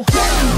go.